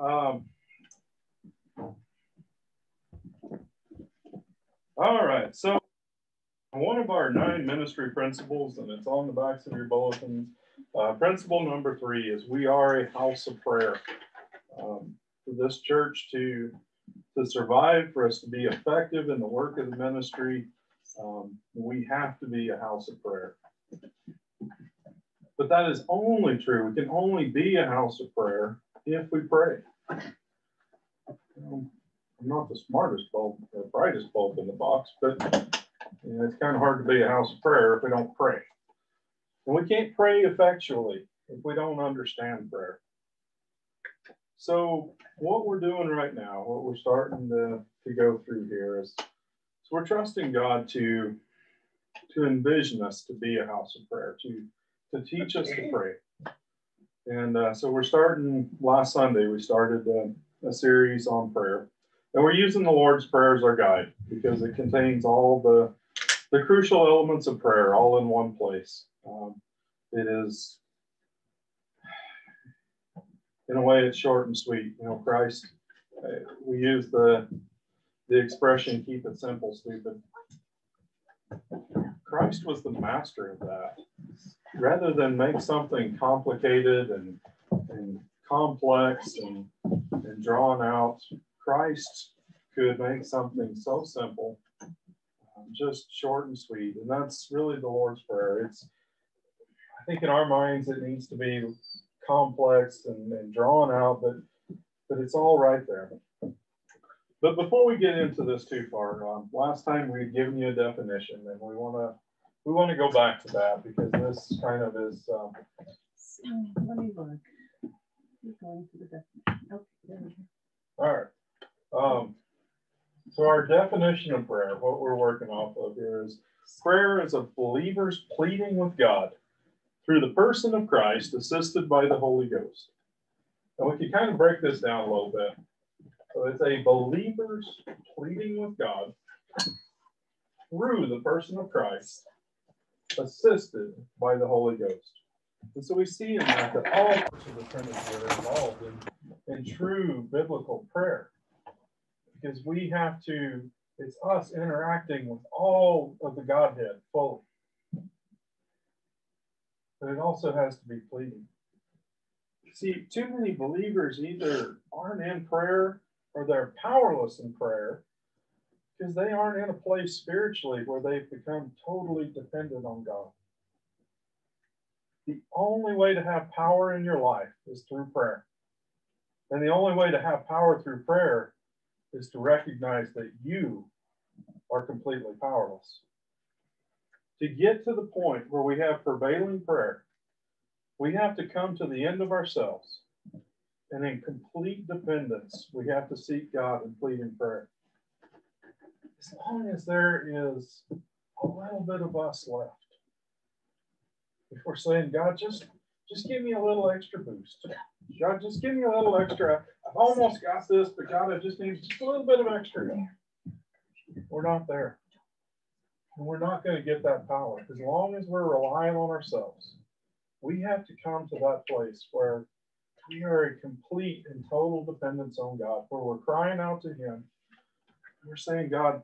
Um, all right, so one of our nine ministry principles, and it's on the backs of your bulletins. Uh, principle number three is we are a house of prayer. Um, for this church to to survive, for us to be effective in the work of the ministry, um, we have to be a house of prayer. But that is only true. We can only be a house of prayer if we pray. I'm not the smartest bulb or brightest bulb in the box, but you know, it's kind of hard to be a house of prayer if we don't pray. And we can't pray effectually if we don't understand prayer. So what we're doing right now, what we're starting to, to go through here is so we're trusting God to to envision us to be a house of prayer, to to teach us to pray. And uh, so we're starting last Sunday, we started uh, a series on prayer. And we're using the Lord's Prayer as our guide because it contains all the, the crucial elements of prayer all in one place. Um, it is, in a way, it's short and sweet. You know, Christ, uh, we use the, the expression, keep it simple, stupid. Christ was the master of that rather than make something complicated and, and complex and, and drawn out, Christ could make something so simple, um, just short and sweet. And that's really the Lord's Prayer. It's, I think in our minds, it needs to be complex and, and drawn out, but, but it's all right there. But before we get into this too far, um, last time we'd given you a definition, and we want to we want to go back to that because this kind of is. Um, Let me look. going to the definition. Okay, there we go. All right. Um, so our definition of prayer, what we're working off of here is prayer is a believer's pleading with God through the person of Christ, assisted by the Holy Ghost. And we can kind of break this down a little bit. So it's a believer's pleading with God through the person of Christ, assisted by the Holy Ghost. And so we see in that that all parts of the Trinity are involved in, in true biblical prayer. Because we have to, it's us interacting with all of the Godhead fully. But it also has to be pleading. See, too many believers either aren't in prayer or they're powerless in prayer because they aren't in a place spiritually where they've become totally dependent on God. The only way to have power in your life is through prayer. And the only way to have power through prayer is to recognize that you are completely powerless. To get to the point where we have prevailing prayer, we have to come to the end of ourselves. And in complete dependence, we have to seek God and plead in prayer as long as there is a little bit of us left, if we're saying, God, just just give me a little extra boost. God, just give me a little extra. I've almost got this, but God, I just need just a little bit of extra. We're not there. And we're not going to get that power. As long as we're relying on ourselves, we have to come to that place where we are in complete and total dependence on God, where we're crying out to Him we're saying, God,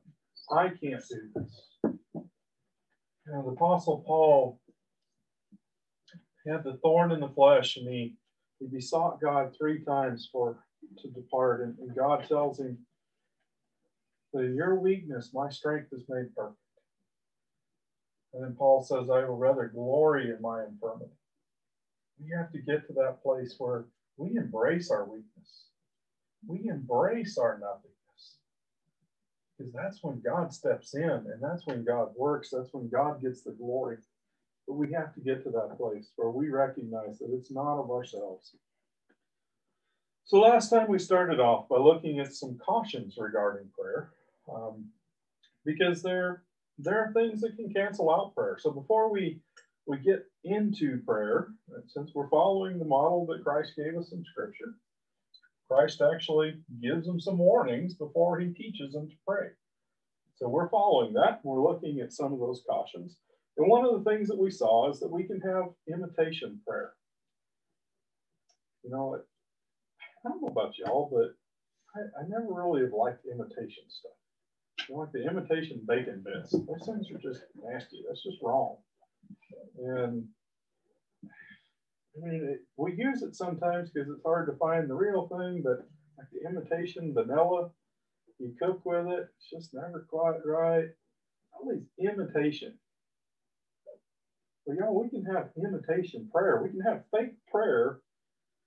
I can't do this. You know, the Apostle Paul had the thorn in the flesh and he, he besought God three times for to depart. And, and God tells him your weakness, my strength is made perfect. And then Paul says, I will rather glory in my infirmity. We have to get to that place where we embrace our weakness. We embrace our nothingness. because that's when God steps in and that's when God works. That's when God gets the glory. But we have to get to that place where we recognize that it's not of ourselves. So last time we started off by looking at some cautions regarding prayer, um, because there there are things that can cancel out prayer. So before we we get into prayer, since we're following the model that Christ gave us in Scripture, Christ actually gives them some warnings before he teaches them to pray. So we're following that. We're looking at some of those cautions. And one of the things that we saw is that we can have imitation prayer. You know, I don't know about y'all, but I, I never really have liked imitation stuff. You know, like the imitation bacon bits. Those things are just nasty. That's just wrong. And I mean, it, we use it sometimes because it's hard to find the real thing, but like the imitation vanilla, you cook with it, it's just never quite right. All these imitation. Well, y'all, we can have imitation prayer. We can have fake prayer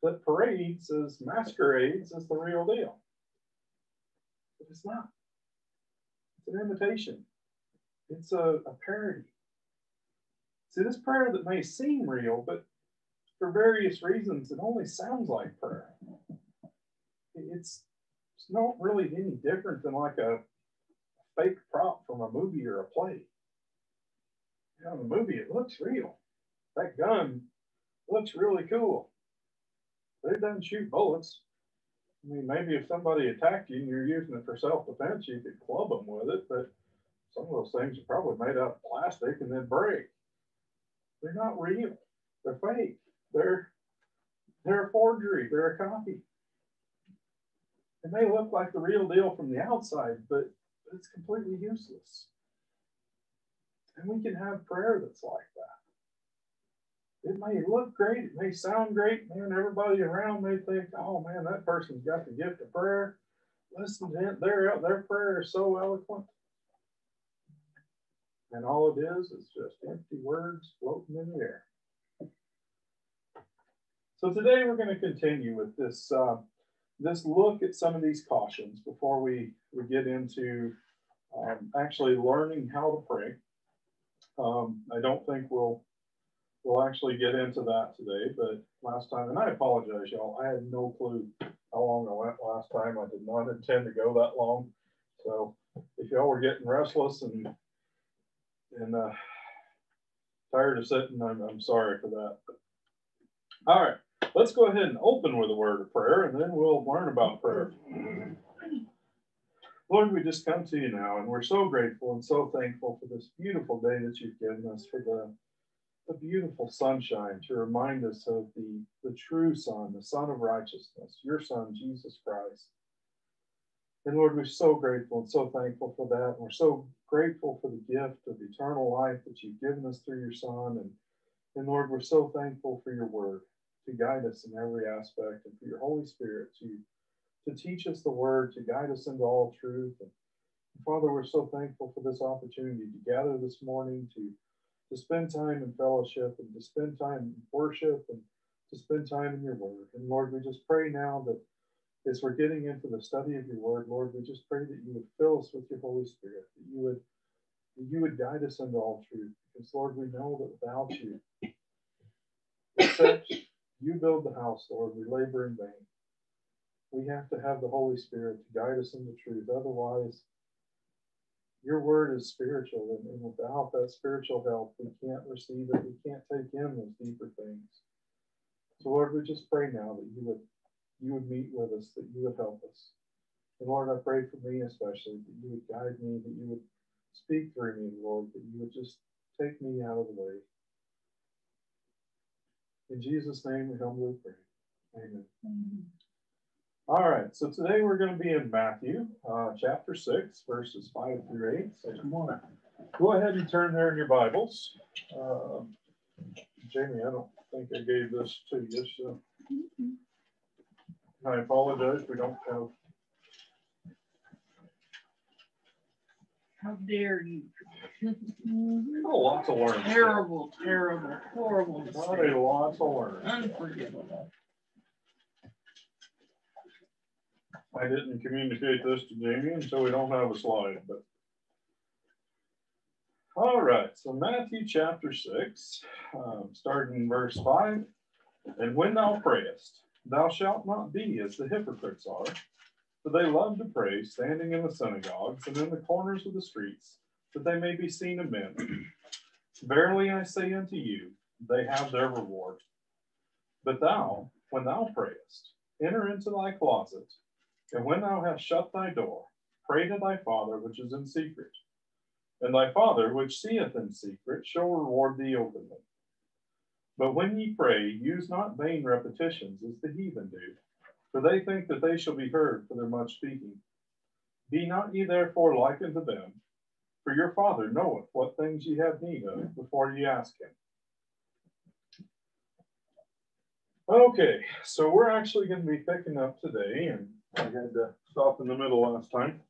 that parades as masquerades as the real deal. But it's not. It's an imitation. It's a, a parody. See, this prayer that may seem real, but for various reasons, it only sounds like prayer. It's, it's not really any different than like a fake prop from a movie or a play. You know, the movie, it looks real. That gun looks really cool. But it doesn't shoot bullets. I mean, maybe if somebody attacked you and you're using it for self-defense, you could club them with it, but some of those things are probably made out of plastic and then break. They're not real. They're fake. They're they're a forgery. They're a copy. It may look like the real deal from the outside, but it's completely useless. And we can have prayer that's like that. It may look great, it may sound great, man. Everybody around may think, oh man, that person's got the gift of prayer. Listen to it, their, their prayer is so eloquent. And all it is is just empty words floating in the air. So today we're going to continue with this uh, this look at some of these cautions before we, we get into um, actually learning how to pray. Um, I don't think we'll we'll actually get into that today, but last time, and I apologize, y'all, I had no clue how long I went last time. I did not intend to go that long. So if y'all were getting restless and and uh, tired of sitting, I'm, I'm sorry for that. All right. Let's go ahead and open with a word of prayer and then we'll learn about prayer. Lord, we just come to you now and we're so grateful and so thankful for this beautiful day that you've given us, for the, the beautiful sunshine to remind us of the, the true Son, the Son of righteousness, your Son, Jesus Christ. And Lord, we're so grateful and so thankful for that. And we're so grateful for the gift of eternal life that you've given us through your Son. And, and Lord, we're so thankful for your word to guide us in every aspect and for your Holy Spirit to, to teach us the word, to guide us into all truth. And Father, we're so thankful for this opportunity to gather this morning, to, to spend time in fellowship and to spend time in worship and to spend time in your word. And Lord, we just pray now that as we're getting into the study of your word, Lord, we just pray that you would fill us with your Holy Spirit, that you would that you would guide us into all truth. Because Lord, we know that without you, except you build the house, Lord. We labor in vain. We have to have the Holy Spirit to guide us into truth. Otherwise, your word is spiritual, and, and without that spiritual help, we can't receive it. We can't take in those deeper things. So, Lord, we just pray now that you would you would meet with us, that you would help us. And Lord, I pray for me especially that you would guide me, that you would speak through me, Lord, that you would just take me out of the way. In Jesus' name, we humbly pray. Amen. Amen. All right, so today we're going to be in Matthew uh, chapter 6, verses 5 through 8. So come on, go ahead and turn there in your Bibles. Uh, Jamie, I don't think I gave this to you, so I apologize. We don't have How dare you? oh, lots of learning. Terrible, terrible, horrible mistake. Not a lot to learn. Unforgivable. I didn't communicate this to Jamie, and so we don't have a slide, but. All right, so Matthew chapter 6, um, starting in verse 5. And when thou prayest, thou shalt not be as the hypocrites are for they love to pray, standing in the synagogues and in the corners of the streets, that they may be seen of men. Verily I say unto you, they have their reward. But thou, when thou prayest, enter into thy closet, and when thou hast shut thy door, pray to thy Father which is in secret. And thy Father which seeth in secret shall reward thee openly. But when ye pray, use not vain repetitions as the heathen do For they think that they shall be heard for their much speaking. Be not ye therefore like unto them, for your Father knoweth what things ye have need of before ye ask him. Okay, so we're actually going to be picking up today, and I had to stop in the middle last time.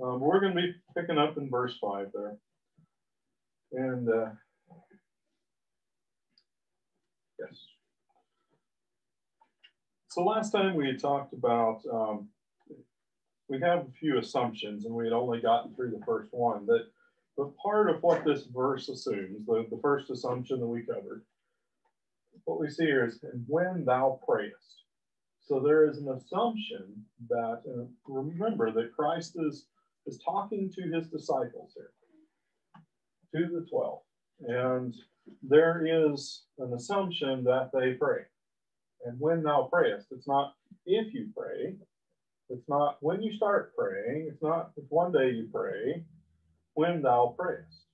Um, we're going to be picking up in verse 5 there. And uh, yes. So last time we had talked about, um, we have a few assumptions, and we had only gotten through the first one. That, but part of what this verse assumes, the, the first assumption that we covered, what we see here is, and when thou prayest. So there is an assumption that, uh, remember that Christ is, is talking to his disciples here, to the 12. And there is an assumption that they pray. And when thou prayest, it's not if you pray, it's not when you start praying, it's not if one day you pray, when thou prayest.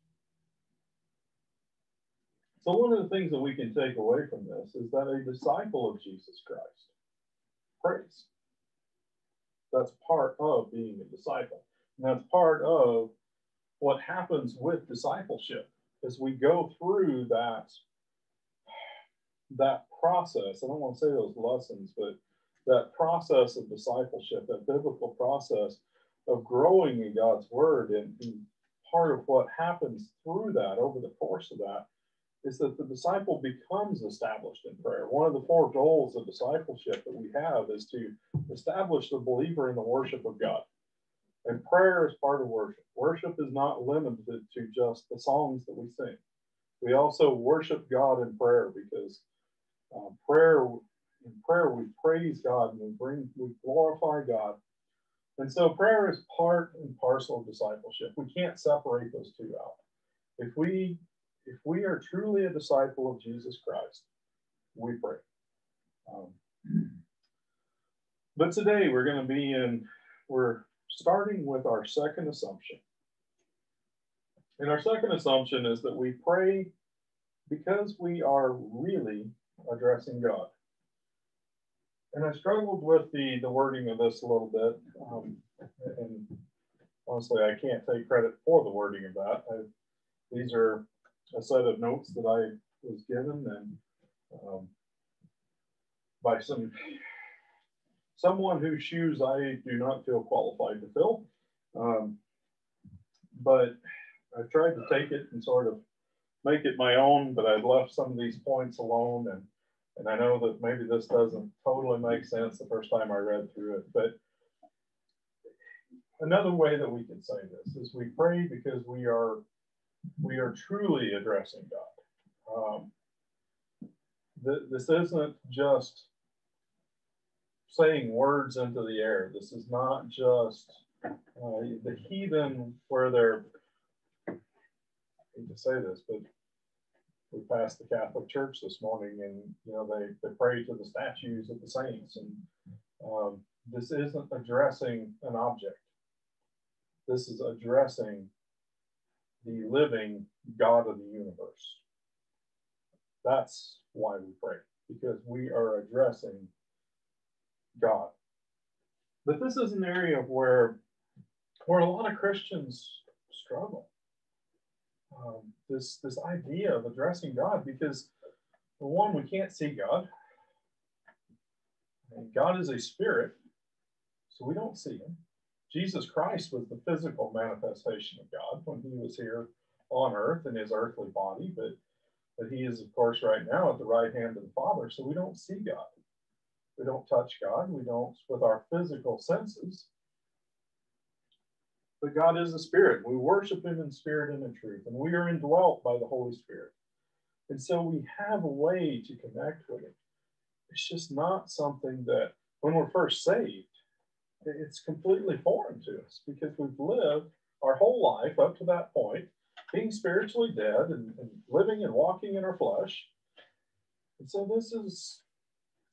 So, one of the things that we can take away from this is that a disciple of Jesus Christ prays. That's part of being a disciple. And that's part of what happens with discipleship as we go through that, that process. I don't want to say those lessons, but that process of discipleship, that biblical process of growing in God's word. And, and part of what happens through that over the course of that is that the disciple becomes established in prayer. One of the four goals of discipleship that we have is to establish the believer in the worship of God. And prayer is part of worship. Worship is not limited to just the songs that we sing. We also worship God in prayer because uh, prayer, in prayer, we praise God and we bring, we glorify God. And so prayer is part and parcel of discipleship. We can't separate those two out. If we if we are truly a disciple of Jesus Christ, we pray. Um, but today we're going to be in, we're starting with our second assumption. And our second assumption is that we pray because we are really addressing God. And I struggled with the, the wording of this a little bit. Um, and honestly, I can't take credit for the wording of that. I, these are a set of notes that I was given and um, by some someone whose shoes I do not feel qualified to fill. Um, but I tried to take it and sort of make it my own, but I've left some of these points alone. And, and I know that maybe this doesn't totally make sense the first time I read through it. But another way that we can say this is we pray because we are we are truly addressing God. Um, th this isn't just saying words into the air. This is not just uh, the heathen where they're, I hate to say this, but we passed the Catholic Church this morning and, you know, they, they pray to the statues of the saints. And um, this isn't addressing an object. This is addressing the living God of the universe. That's why we pray, because we are addressing God. But this is an area where, where a lot of Christians struggle. Um, this, this idea of addressing God, because for one, we can't see God. And God is a spirit, so we don't see him. Jesus Christ was the physical manifestation of God when he was here on earth in his earthly body, but, but he is, of course, right now at the right hand of the Father, so we don't see God. We don't touch God, we don't with our physical senses. But God is a spirit. We worship him in spirit and in truth, and we are indwelt by the Holy Spirit. And so we have a way to connect with him. It's just not something that when we're first saved, it's completely foreign to us because we've lived our whole life up to that point being spiritually dead and, and living and walking in our flesh. And so this is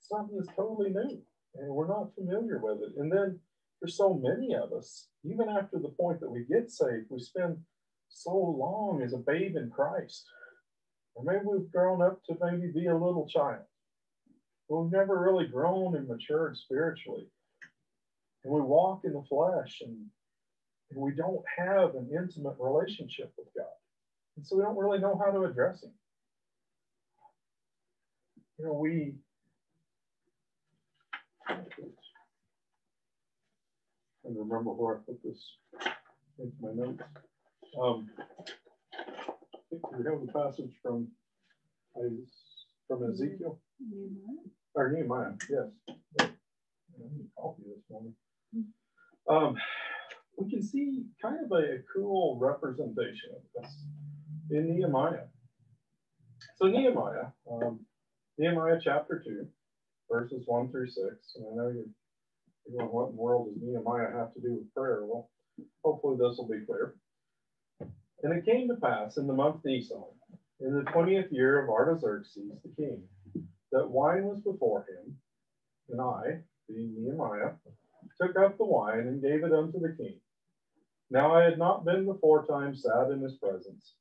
something that's totally new and we're not familiar with it. And then for so many of us, even after the point that we get saved, we spend so long as a babe in Christ. Or maybe we've grown up to maybe be a little child. we've never really grown and matured spiritually. And we walk in the flesh and, and we don't have an intimate relationship with God. And so we don't really know how to address Him. You know, we, I remember where I put this into my notes. Um, I think we have a passage from from Ezekiel Nehemiah. or Nehemiah, yes. I need copy this morning. Um, we can see kind of a, a cool representation of this in Nehemiah. So Nehemiah, um, Nehemiah chapter two, verses one through six. And I know you're, going, what in the world does Nehemiah have to do with prayer? Well, hopefully this will be clear. And it came to pass in the month Nisan, in the twentieth year of Artaxerxes the king, that wine was before him, and I, being Nehemiah, took up the wine and gave it unto the king. Now I had not been before time sad in his presence.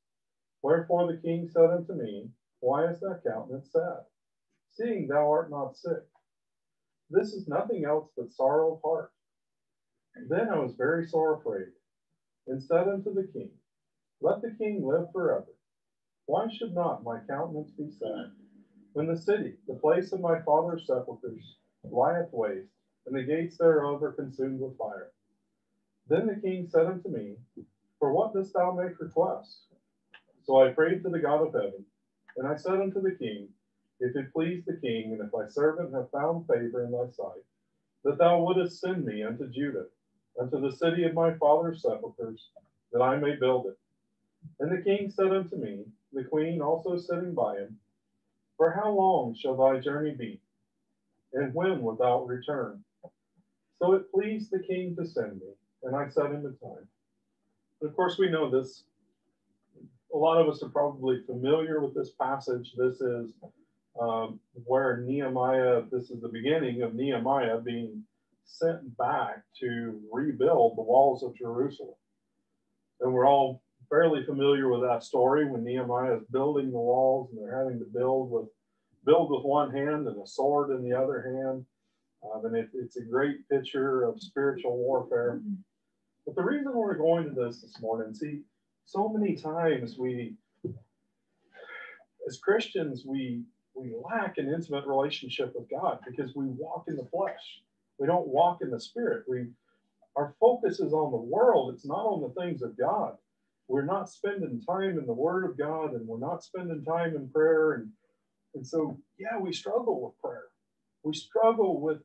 Wherefore the king said unto me, Why is thy countenance sad, seeing thou art not sick? This is nothing else but sorrow of heart. Then I was very sore afraid, and said unto the king, Let the king live forever. Why should not my countenance be sad? When the city, the place of my father's sepulchres, lieth waste, and the gates thereof are consumed with fire. Then the king said unto me, For what dost thou make request? So I prayed to the God of heaven, and I said unto the king, If it please the king, and if thy servant have found favor in thy sight, that thou wouldest send me unto Judah, unto the city of my father's sepulchres, that I may build it. And the king said unto me, the queen also sitting by him, For how long shall thy journey be? And when wilt thou return? So it pleased the king to send me, and I set him a time. And of course, we know this. A lot of us are probably familiar with this passage. This is um, where Nehemiah, this is the beginning of Nehemiah being sent back to rebuild the walls of Jerusalem. And we're all fairly familiar with that story when Nehemiah is building the walls and they're having to build with build with one hand and a sword in the other hand. Um, and it, it's a great picture of spiritual warfare. But the reason we're going to this this morning, see, so many times we, as Christians, we we lack an intimate relationship with God because we walk in the flesh. We don't walk in the spirit. We our focus is on the world. It's not on the things of God. We're not spending time in the Word of God, and we're not spending time in prayer. And and so, yeah, we struggle with prayer. We struggle with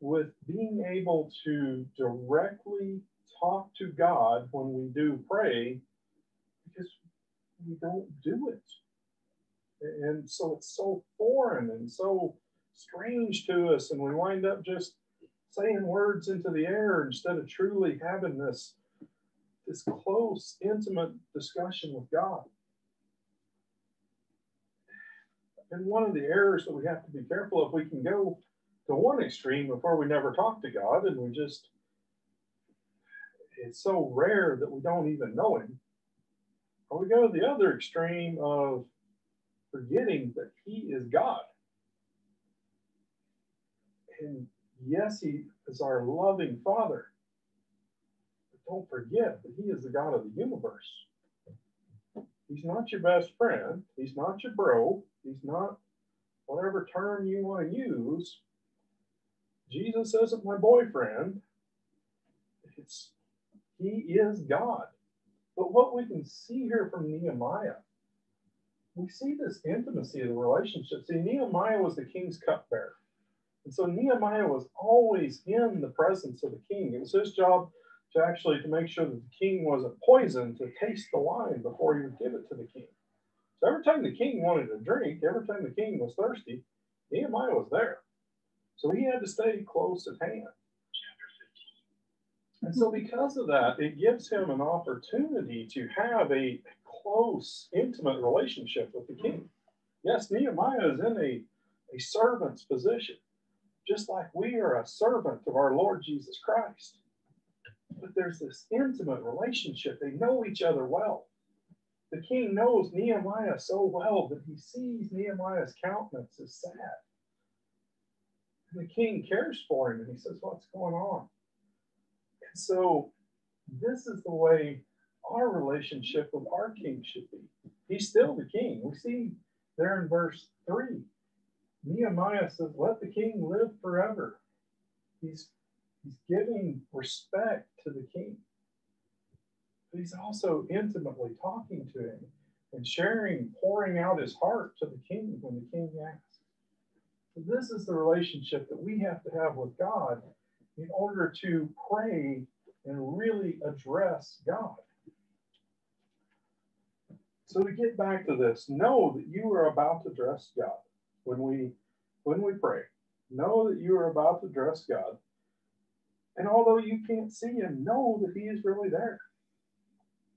with being able to directly talk to God when we do pray because we don't do it. And so it's so foreign and so strange to us. And we wind up just saying words into the air instead of truly having this, this close, intimate discussion with God. And one of the errors that we have to be careful of, we can go to one extreme before we never talk to God and we just, it's so rare that we don't even know Him. Or we go to the other extreme of forgetting that He is God. And yes, He is our loving Father. But don't forget that He is the God of the universe. He's not your best friend. He's not your bro. He's not whatever term you want to use. Jesus isn't my boyfriend. It's he is God. But what we can see here from Nehemiah, we see this intimacy of the relationship. See, Nehemiah was the king's cupbearer. And so Nehemiah was always in the presence of the king. It was his job to actually to make sure that the king wasn't poisoned to taste the wine before he would give it to the king. So every time the king wanted a drink, every time the king was thirsty, Nehemiah was there. So he had to stay close at hand. And so, because of that, it gives him an opportunity to have a close, intimate relationship with the king. Yes, Nehemiah is in a, a servant's position, just like we are a servant of our Lord Jesus Christ. But there's this intimate relationship. They know each other well. The king knows Nehemiah so well that he sees Nehemiah's countenance as sad. And the king cares for him and he says, What's going on? And so, this is the way our relationship with our king should be. He's still the king. We see there in verse 3, Nehemiah says, Let the king live forever. He's, he's giving respect to the king. But he's also intimately talking to him and sharing, pouring out his heart to the king when the king asks. So this is the relationship that we have to have with God in order to pray and really address God. So to get back to this, know that you are about to address God when we when we pray. Know that you are about to address God. And although you can't see him, know that he is really there.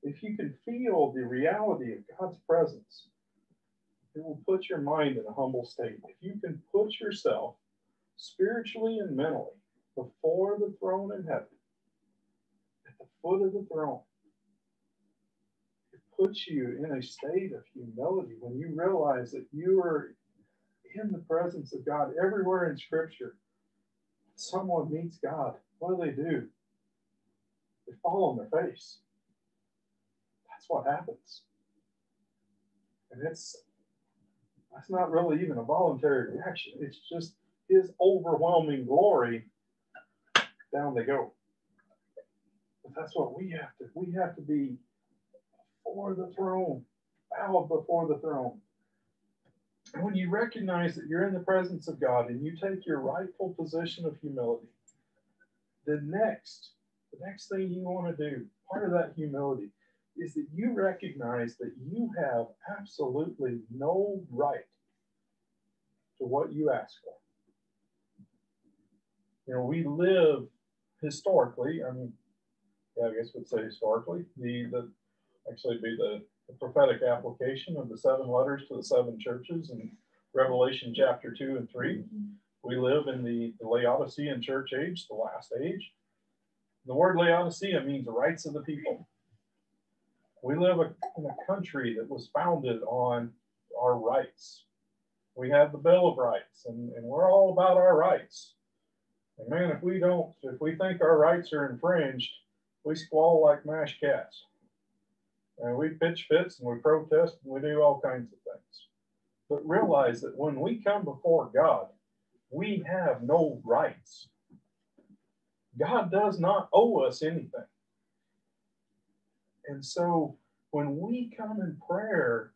If you can feel the reality of God's presence, it will put your mind in a humble state. If you can put yourself spiritually and mentally before the throne in heaven, at the foot of the throne, puts you in a state of humility when you realize that you are in the presence of God everywhere in Scripture. Someone meets God. What do they do? They fall on their face. That's what happens. And it's that's not really even a voluntary reaction. It's just his overwhelming glory. Down they go. But that's what we have to. We have to be before the throne, bowed before the throne. And when you recognize that you're in the presence of God and you take your rightful position of humility, the next, the next thing you want to do, part of that humility, is that you recognize that you have absolutely no right to what you ask for. You know, we live historically, I mean, yeah, I guess we'd say historically, the, the actually be the, the prophetic application of the seven letters to the seven churches in Revelation chapter 2 and 3. We live in the, the Laodicean church age, the last age. The word Laodicea means the rights of the people. We live in a country that was founded on our rights. We have the Bill of Rights, and, and we're all about our rights. And man, if we don't, if we think our rights are infringed, we squall like mashed cats. And we pitch fits and we protest and we do all kinds of things. But realize that when we come before God, we have no rights. God does not owe us anything. And so when we come in prayer,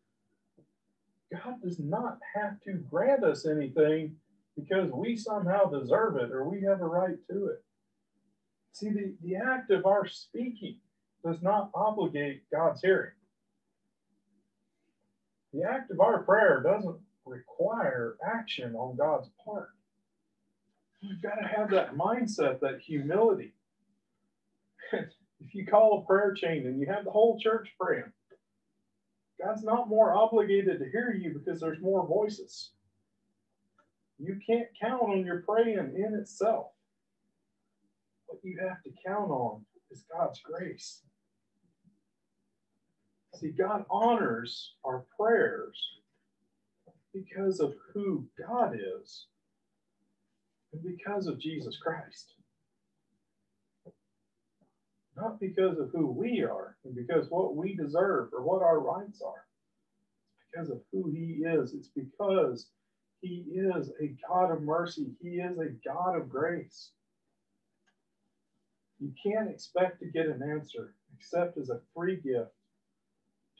God does not have to grant us anything because we somehow deserve it or we have a right to it. See, the, the act of our speaking does not obligate God's hearing. The act of our prayer doesn't require action on God's part. We've got to have that mindset, that humility. if you call a prayer chain and you have the whole church praying, God's not more obligated to hear you because there's more voices. You can't count on your praying in itself. What you have to count on is God's grace. See, God honors our prayers because of who God is and because of Jesus Christ. Not because of who we are and because what we deserve or what our rights are. It's because of who He is. It's because He is a God of mercy, He is a God of grace. You can't expect to get an answer except as a free gift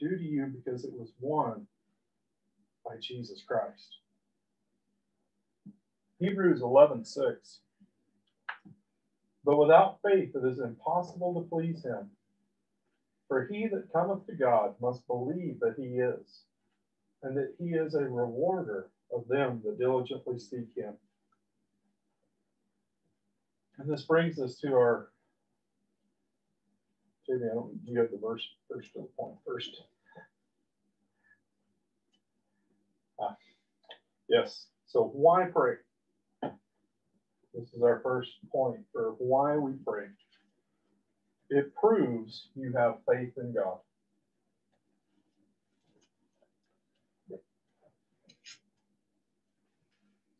due to you because it was won by Jesus Christ. Hebrews 11 6. But without faith it is impossible to please him. For he that cometh to God must believe that he is, and that he is a rewarder of them that diligently seek him. And this brings us to our. Jamie, I don't you have the verse first to the point first. Yes. So why pray? This is our first point for why we pray. It proves you have faith in God.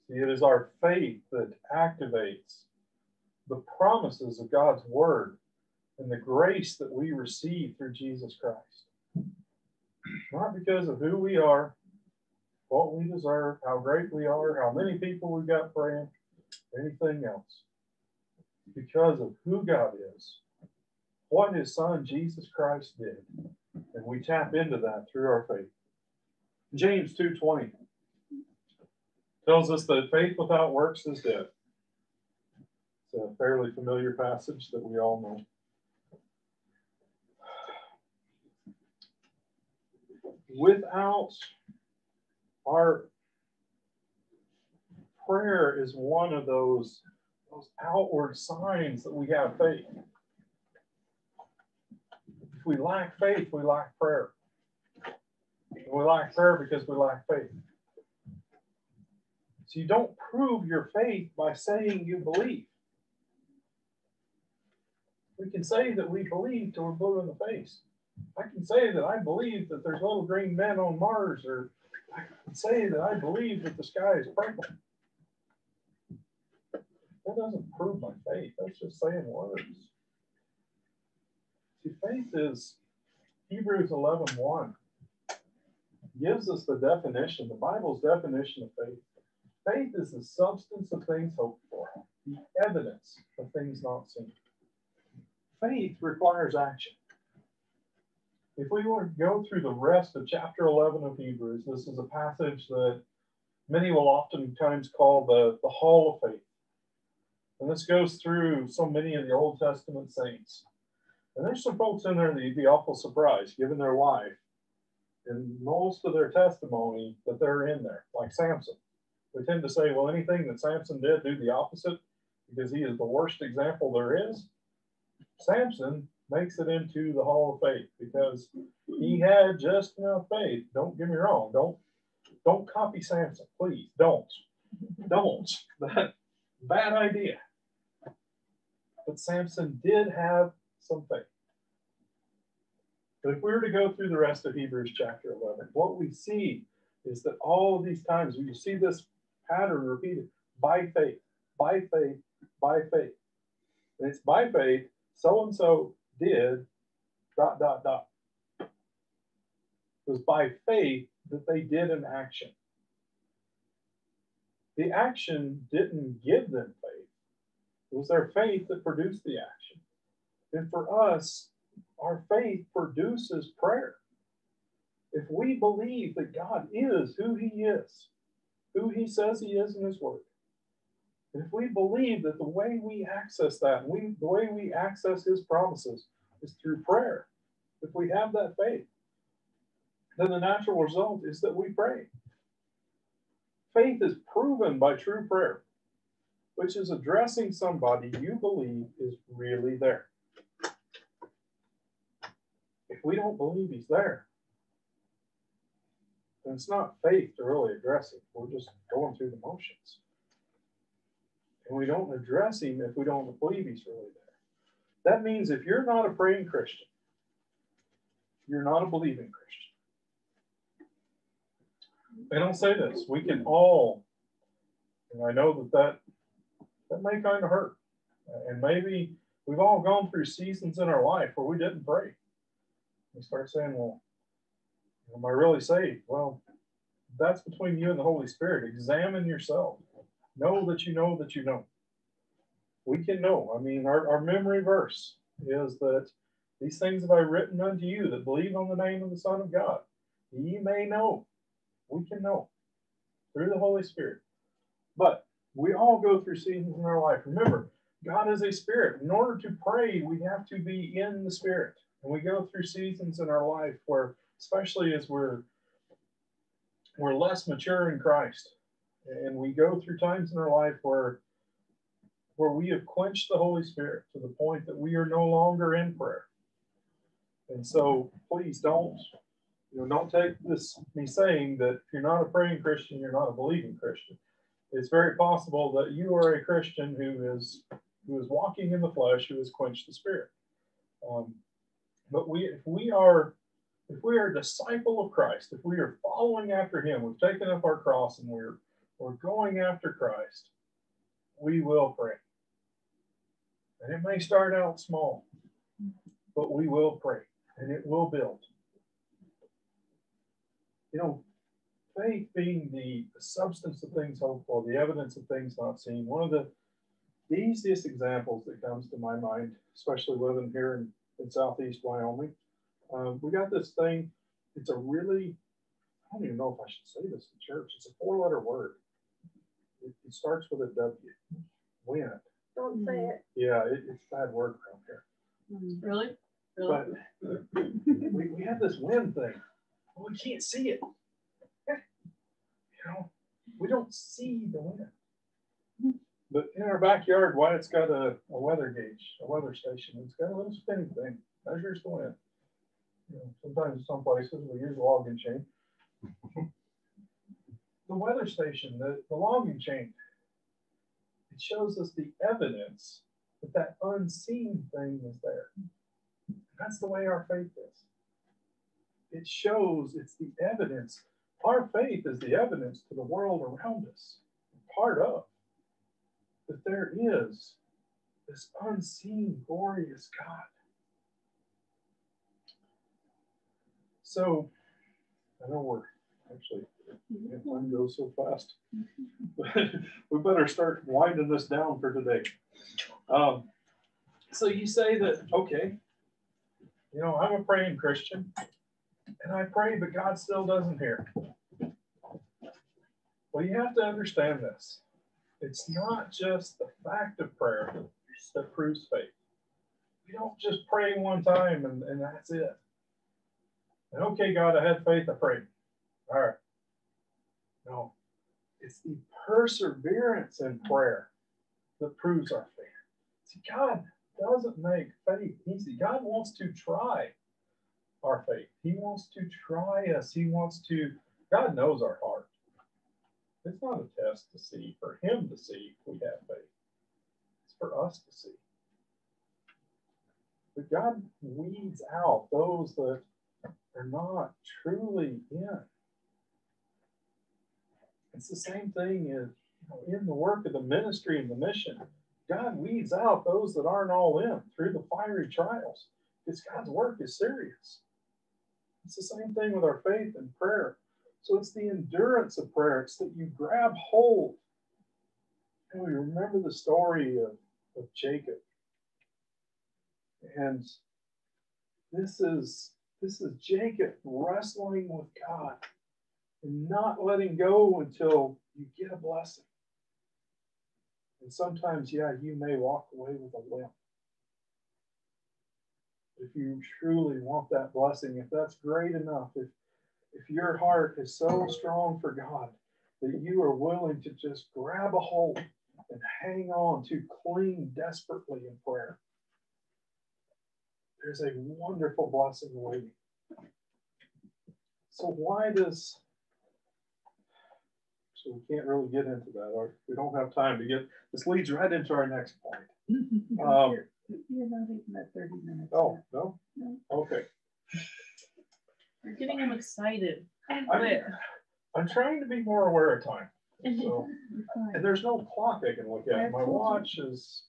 See, it is our faith that activates the promises of God's word and the grace that we receive through Jesus Christ. Not because of who we are, what we deserve, how great we are, how many people we've got praying, anything else. Because of who God is, what his son Jesus Christ did. And we tap into that through our faith. James 2:20 tells us that faith without works is dead. It's a fairly familiar passage that we all know. Without our prayer is one of those, those outward signs that we have faith. If we lack faith, we lack prayer. We lack prayer because we lack faith. So you don't prove your faith by saying you believe. We can say that we believe till we're blue in the face. I can say that I believe that there's little green men on Mars, or I can say that I believe that the sky is purple. That doesn't prove my faith. That's just saying words. See, faith is Hebrews 11 1 gives us the definition, the Bible's definition of faith. Faith is the substance of things hoped for, the evidence of things not seen. Faith requires action. If we were to go through the rest of chapter 11 of Hebrews, this is a passage that many will oftentimes call the, the Hall of Faith. And this goes through so many of the Old Testament saints. And there's some folks in there that you'd be awful surprised, given their life and most of their testimony, that they're in there, like Samson. We tend to say, well, anything that Samson did, do the opposite because he is the worst example there is. Samson makes it into the Hall of Faith because he had just enough faith. Don't get me wrong. Don't don't copy Samson, please. Don't. Don't. That bad idea. But Samson did have some faith. But if we were to go through the rest of Hebrews chapter 11, what we see is that all these times we see this pattern repeated by faith, by faith, by faith. And it's by faith, so and so did dot, dot, dot. It was by faith that they did an action. The action didn't give them faith, it was their faith that produced the action. And for us, our faith produces prayer. If we believe that God is who He is, who He says He is in His Word, and if we believe that the way we access that, we, the way we access His promises is through prayer, if we have that faith, then the natural result is that we pray. Faith is proven by true prayer, which is addressing somebody you believe is really there if we don't believe he's there, then it's not faith to really address it. We're just going through the motions. And we don't address him if we don't believe he's really there. That means if you're not a praying Christian, you're not a believing Christian. And I'll say this we can all, and I know that that, that may kind of hurt. And maybe we've all gone through seasons in our life where we didn't pray. We start saying, well, am I really saved? Well, that's between you and the Holy Spirit. Examine yourself. Know that you know that you know. We can know. I mean, our, our memory verse is that these things have I written unto you that believe on the name of the Son of God. Ye may know. We can know through the Holy Spirit. But we all go through seasons in our life. Remember, God is a spirit. In order to pray, we have to be in the spirit. And we go through seasons in our life where, especially as we're we're less mature in Christ, and we go through times in our life where where we have quenched the Holy Spirit to the point that we are no longer in prayer. And so please don't, you know, don't take this me saying that if you're not a praying Christian, you're not a believing Christian. It's very possible that you are a Christian who is who is walking in the flesh, who has quenched the spirit. Um, but we, if we are, if we are a disciple of Christ, if we are following after Him, we've taken up our cross and we're we're going after Christ, we will pray. And it may start out small, but we will pray and it will build. You know, faith being the, substance of things hoped for, the evidence of things not seen. One of the, the easiest examples that comes to my mind, especially living here in, in southeast Wyoming, um, we got this thing. It's a really, I don't even know if I should say this in church. It's a four letter word. It, it starts with a W. Wind. Don't say it. Yeah, it, it's a bad word around here. Mm. Really? Really? But we, we have this wind thing. Well, we can't see it. You know, we don't see the wind. But in our backyard, Wyatt's got a, a weather gauge, a weather station. It's got a little spinning thing, measures the wind. You know, sometimes some places we use a logging chain. the weather station, the, the logging chain, it shows us the evidence that that unseen thing is there. That's the way our faith is. It shows, it's the evidence. Our faith is the evidence to the world around us, part of that there is this unseen, glorious God. So, I know we're actually, time goes so fast. we better start winding this down for today. Um, so, you say that, okay, you know, I'm a praying Christian and I pray, but God still doesn't hear. Well, you have to understand this. It's not just the fact of prayer that proves faith. We don't just pray one time and, and that's it. And okay, God, I had faith, I prayed. All right. No, it's the perseverance in prayer that proves our faith. See, God doesn't make faith easy. God wants to try our faith. He wants to try us. He wants to, God knows our heart. It's not a test to see, for Him to see if we have faith. It's for us to see. But God weeds out those that are not truly in. It's the same thing in, you know, in the work of the ministry and the mission. God weeds out those that aren't all in through the fiery trials. Because God's work is serious. It's the same thing with our faith and prayer. So it's the endurance of prayer. It's that you grab hold. And we remember the story of, of Jacob. And this is this is Jacob wrestling with God and not letting go until you get a blessing. And sometimes, yeah, you may walk away with a limp. If you truly want that blessing, if that's great enough, if if your heart is so strong for God that you are willing to just grab a hold and hang on to cling desperately in prayer, there's a wonderful blessing waiting. So why does so we can't really get into that, or we don't have time to get this leads right into our next point. Um, You're you're not even at thirty minutes. oh, no? No. Okay. You're getting him excited. I'm, I'm trying to be more aware of time. So, and there's no clock I can look at. My watch is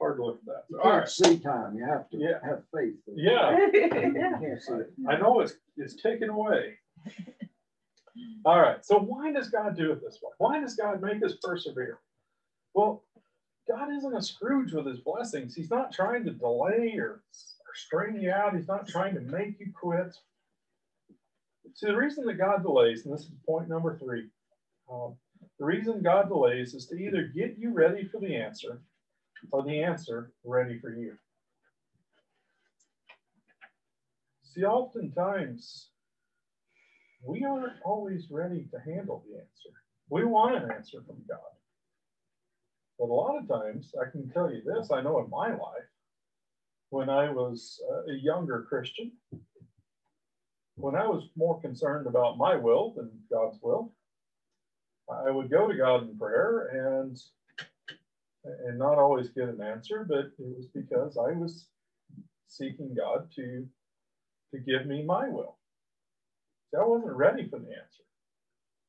hard to look at that. You All can't right. see time, you have to Yeah. have faith. Yeah. You can't see it. I know it's it's taken away. All right. So why does God do it this way? Why does God make us persevere? Well, God isn't a Scrooge with his blessings. He's not trying to delay or, or strain you out. He's not trying to make you quit. See, the reason that God delays, and this is point number three, um, the reason God delays is to either get you ready for the answer or the answer ready for you. See, oftentimes we aren't always ready to handle the answer. We want an answer from God. But a lot of times, I can tell you this I know in my life, when I was a younger Christian, when I was more concerned about my will than God's will, I would go to God in prayer and and not always get an answer, but it was because I was seeking God to to give me my will. See, I wasn't ready for the answer.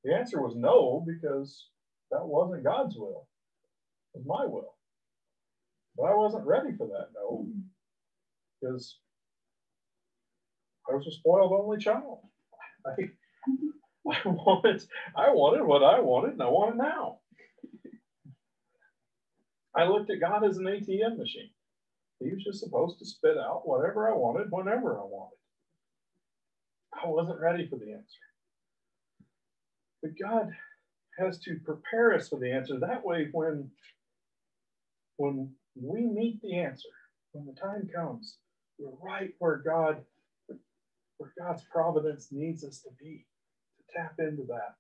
The answer was no, because that wasn't God's will. It was my will. But I wasn't ready for that no, because I was a spoiled only child. I, I wanted, I wanted what I wanted, and I want it now. I looked at God as an ATM machine. He was just supposed to spit out whatever I wanted whenever I wanted. I wasn't ready for the answer. But God has to prepare us for the answer. That way, when, when we meet the answer, when the time comes, we're right where God, where God's providence needs us to be, to tap into that.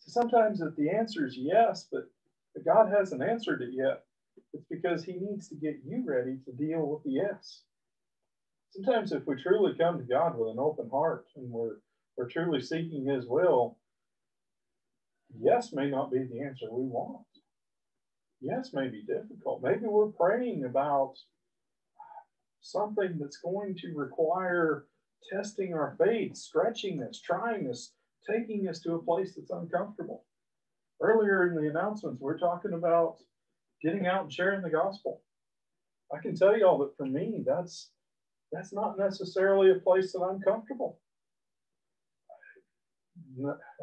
So sometimes if the answer is yes, but, but God hasn't answered it yet, it's because he needs to get you ready to deal with the yes. Sometimes if we truly come to God with an open heart and we're, we're truly seeking his will, yes may not be the answer we want. Yes may be difficult. Maybe we're praying about something that's going to require testing our faith, stretching us, trying us, taking us to a place that's uncomfortable. Earlier in the announcements, we're talking about getting out and sharing the gospel. I can tell y'all that for me, that's that's not necessarily a place that I'm comfortable.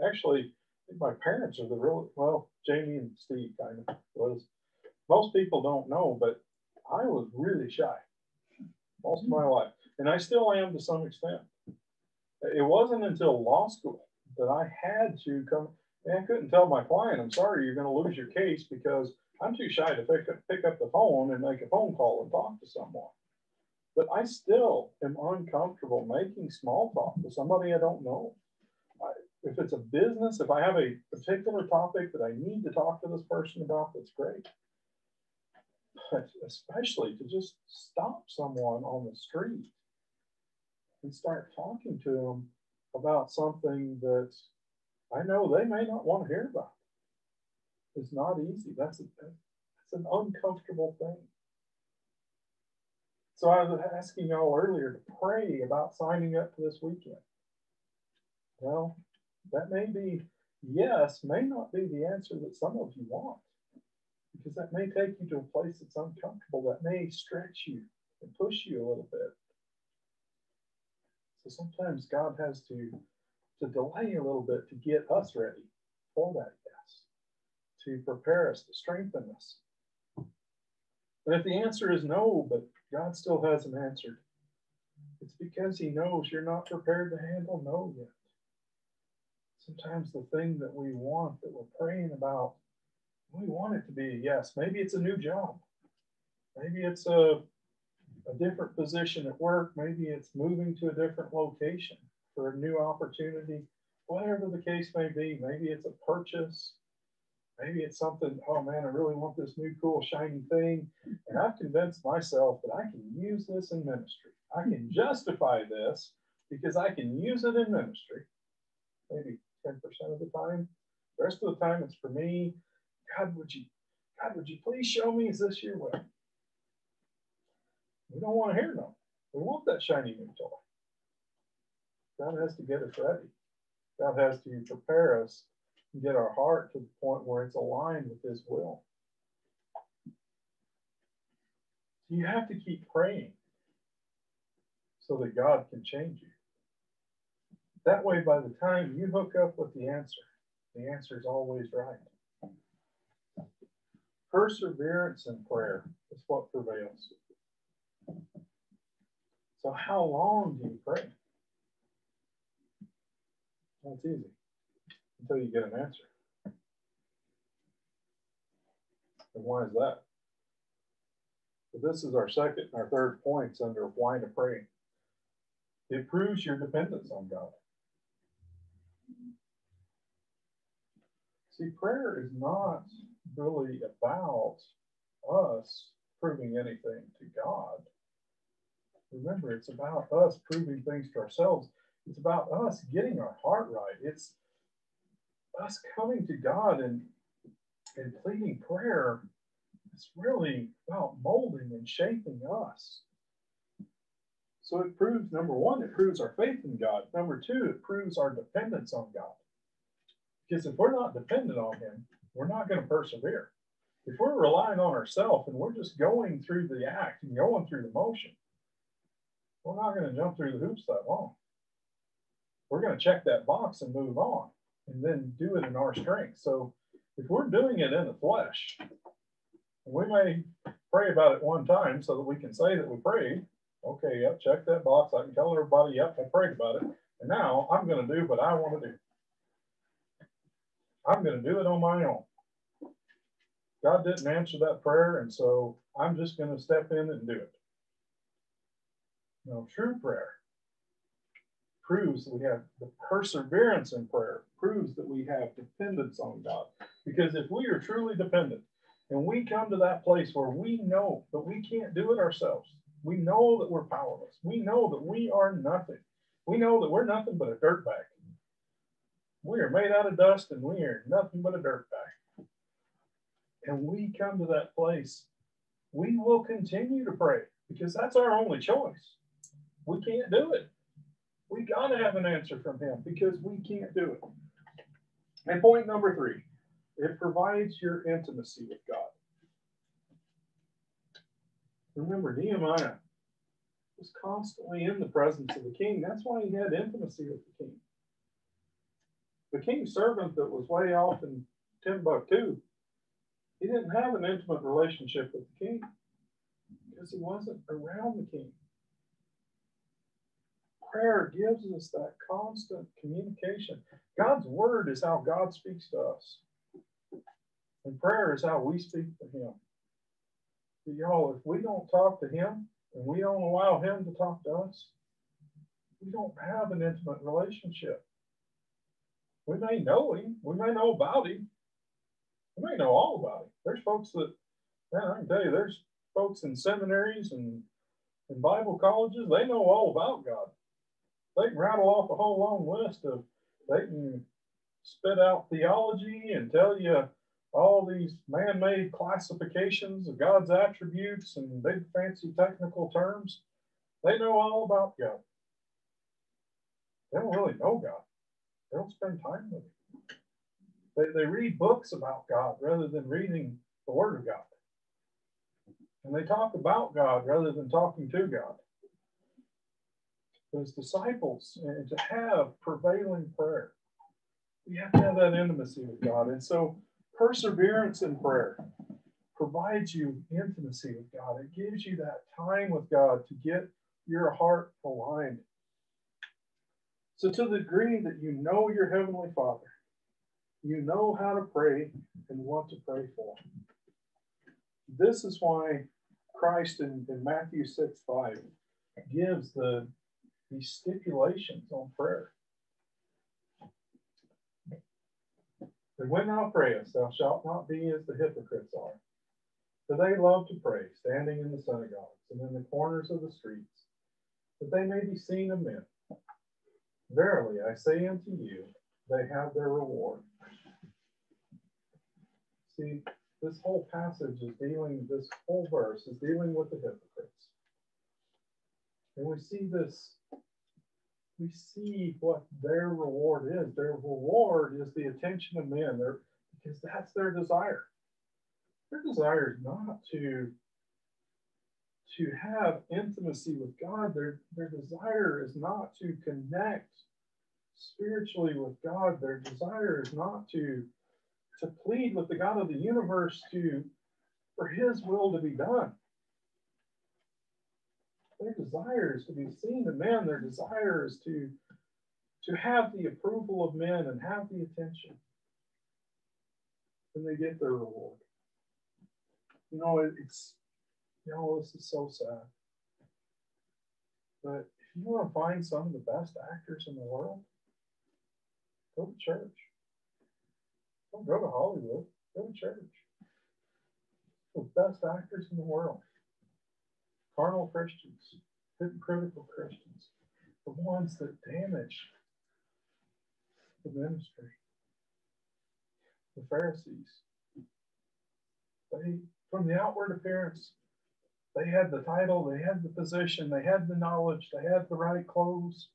Actually, my parents are the real well, Jamie and Steve kind of was. Most people don't know, but I was really shy most of my life, and I still am to some extent. It wasn't until law school that I had to come. And I couldn't tell my client, "I'm sorry, you're going to lose your case because I'm too shy to pick up, pick up the phone and make a phone call and talk to someone." But I still am uncomfortable making small talk with somebody I don't know. I, if it's a business, if I have a particular topic that I need to talk to this person about, that's great. But especially to just stop someone on the street and start talking to them about something that I know they may not want to hear about. It's not easy. That's, a, that's an uncomfortable thing. So I was asking y'all earlier to pray about signing up for this weekend. Well, that may be yes, may not be the answer that some of you want, because that may take you to a place that's uncomfortable, that may stretch you and push you a little bit. So sometimes God has to, to delay a little bit to get us ready for that yes, to prepare us, to strengthen us. And if the answer is no, but God still hasn't answered, it's because He knows you're not prepared to handle no yet. Sometimes the thing that we want, that we're praying about, we want it to be a yes. Maybe it's a new job. Maybe it's a, a different position at work. Maybe it's moving to a different location for a new opportunity. Whatever the case may be, maybe it's a purchase. Maybe it's something, oh man, I really want this new cool shiny thing. And I've convinced myself that I can use this in ministry. I can justify this because I can use it in ministry. Maybe 10% of the time. The rest of the time it's for me. God, would you, God, would you please show me is this your will? We don't want to hear no. We want that shiny new toy. God has to get us ready. God has to prepare us get our heart to the point where it's aligned with His will. So you have to keep praying so that God can change you. That way, by the time you hook up with the answer, the answer is always right. Perseverance in prayer is what prevails. So, how long do you pray? That's easy until you get an answer. And why is that? So this is our second and our third points under why to pray. It proves your dependence on God. See, prayer is not really about us proving anything to God. Remember, it's about us proving things to ourselves. It's about us getting our heart right. It's us coming to God and, and pleading prayer. It's really about molding and shaping us. So it proves, number one, it proves our faith in God. Number two, it proves our dependence on God. Because if we're not dependent on him, we're not going to persevere. If we're relying on ourselves and we're just going through the act and going through the motion, we're not going to jump through the hoops that long. We're going to check that box and move on and then do it in our strength. So if we're doing it in the flesh, we may pray about it one time so that we can say that we prayed. Okay, yep, check that box. I can tell everybody, yep, I prayed about it. And now I'm going to do what I want to do. I'm going to do it on my own. God didn't answer that prayer, and so I'm just going to step in and do it. No, true prayer proves that we have the perseverance in prayer, proves that we have dependence on God. Because if we are truly dependent and we come to that place where we know that we can't do it ourselves, we know that we're powerless, we know that we are nothing, we know that we're nothing but a dirtbag. We are made out of dust and we are nothing but a dirtbag. And we come to that place, we will continue to pray because that's our only choice. We can't do it. We got to have an answer from him because we can't do it. And point number three, it provides your intimacy with God. Remember, Nehemiah was constantly in the presence of the king. That's why he had intimacy with the king. The king's servant that was way off in Timbuktu, he didn't have an intimate relationship with the king because he wasn't around the king prayer gives us that constant communication. God's word is how God speaks to us. And prayer is how we speak to him. But y'all, if we don't talk to him and we don't allow him to talk to us, we don't have an intimate relationship. We may know him, we may know about him, we may know all about him. There's folks that, man, I can tell you, there's folks in seminaries and in Bible colleges, they know all about God they can rattle off a whole long list of, they can spit out theology and tell you all these man made classifications of God's attributes and big fancy technical terms. They know all about God. They don't really know God, they don't spend time with Him. They, they read books about God rather than reading the Word of God. And they talk about God rather than talking to God those disciples and to have prevailing prayer. We have to have that intimacy with God. And so perseverance in prayer provides you intimacy with God. It gives you that time with God to get your heart aligned. So, to the degree that you know your Heavenly Father, you know how to pray and what to pray for. This is why Christ in, in Matthew 6 5 gives the these stipulations on prayer. And when thou prayest, thou shalt not be as the hypocrites are. For they love to pray, standing in the synagogues and in the corners of the streets, that they may be seen of men. Verily, I say unto you, they have their reward. See, this whole passage is dealing, this whole verse is dealing with the hypocrites. And we see this we see what their reward is. Their reward is the attention of men, because that's their desire. Their desire is not to, to have intimacy with God. Their, their desire is not to connect spiritually with God. Their desire is not to, to plead with the God of the universe to for his will to be done. Their desire is to be seen of men. Their desire is to, to have the approval of men and have the attention. And they get their reward. You know, it, it's, you know, this is so sad. But if you want to find some of the best actors in the world, go to church. Don't go to Hollywood. Go to church. The best actors in the world carnal Christians, hypocritical Christians, the ones that damage the ministry. The Pharisees, they, from the outward appearance, they had the title, they had the position, they had the knowledge, they had the right clothes.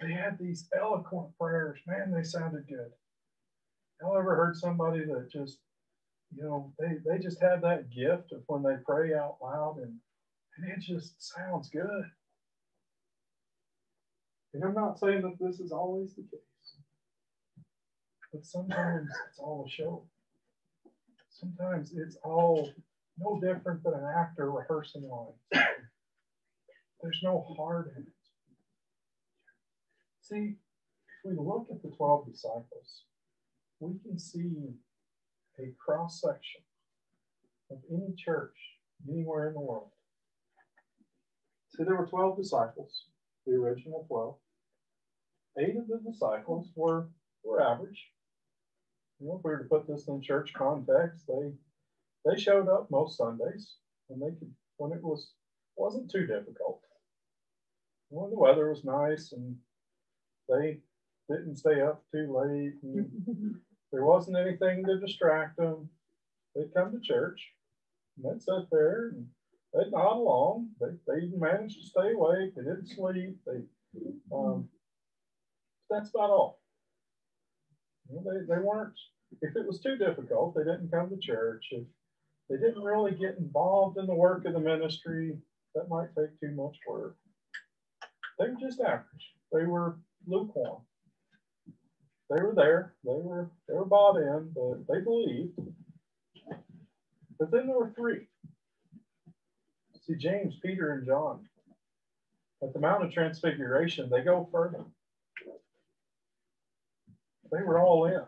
They had these eloquent prayers. Man, they sounded good. Y'all ever heard somebody that just, you know, they, they just have that gift of when they pray out loud and, and it just sounds good. And I'm not saying that this is always the case, but sometimes it's all a show. Sometimes it's all no different than an actor rehearsing lines. There's no heart in it. See, if we look at the 12 disciples, we can see a cross section of any church anywhere in the world. See, there were 12 disciples, the original 12. Eight of the disciples were, were average. You know, if we were to put this in church context, they they showed up most Sundays when they could when it was wasn't too difficult. When the weather was nice and they didn't stay up too late and there wasn't anything to distract them. They'd come to church and they'd sit there and they'd nod along. They, they even managed to stay awake. They didn't sleep. They um, that's about all. You know, they, they weren't if it was too difficult, they didn't come to church. If they didn't really get involved in the work of the ministry, that might take too much work. They were just average. They were lukewarm. They were there. They were they were bought in, but they believed. But then there were three. See, James, Peter, and John. At the Mount of Transfiguration, they go further. They were all in.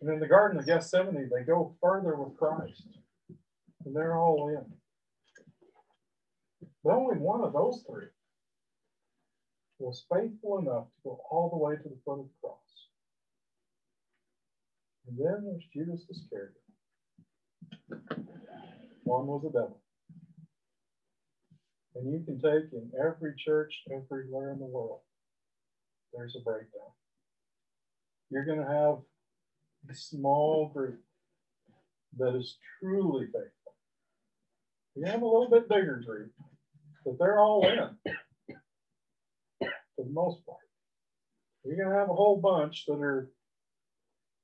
And in the Garden of Gethsemane, they go further with Christ. And they're all in. But only one of those three was faithful enough to go all the way to the foot of the cross. And then there's Judas Iscariot. One was a devil. And you can take in every church everywhere in the world, there's a breakdown. You're going to have a small group that is truly faithful. You have a little bit bigger group, but they're all in for the most part. You're gonna have a whole bunch that are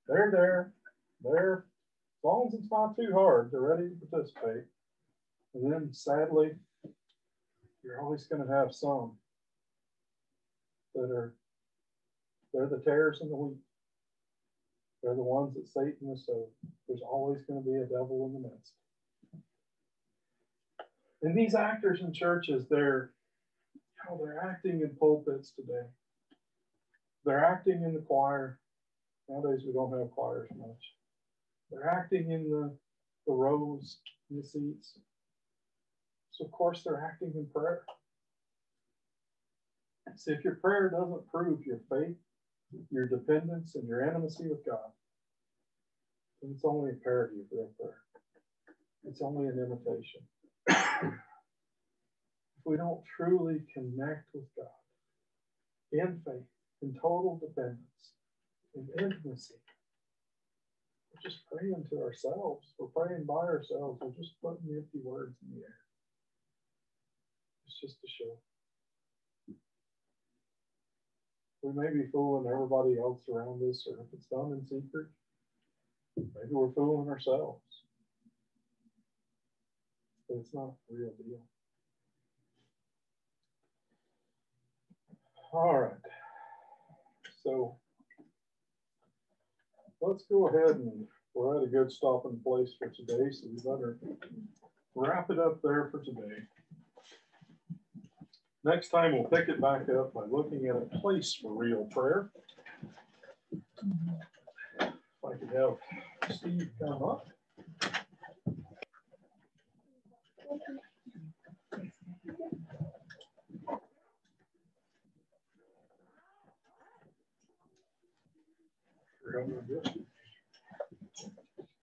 they're there, they're as long as it's not too hard, they're ready to participate. And then sadly, you're always gonna have some that are they're the tares and the wheat. They're the ones that Satan has sowed. There's always going to be a devil in the midst. And these actors in churches, they're how oh, they're acting in pulpits today. They're acting in the choir. Nowadays we don't have choirs much. They're acting in the, the rows in the seats. So of course they're acting in prayer. See, if your prayer doesn't prove your faith your dependence and your intimacy with God, then it's only a parody of real prayer. It's only an imitation. if we don't truly connect with God in faith, in total dependence, in intimacy, we're just praying to ourselves. We're praying by ourselves. We're just putting empty words in the air. Just a show we may be fooling everybody else around us, or if it's done in secret, maybe we're fooling ourselves. But it's not the real deal. All right. So let's go ahead and we're at a good stopping place for today. So we better wrap it up there for today. Next time, we'll pick it back up by looking at a place for real prayer. If I could have Steve come up. Forgot my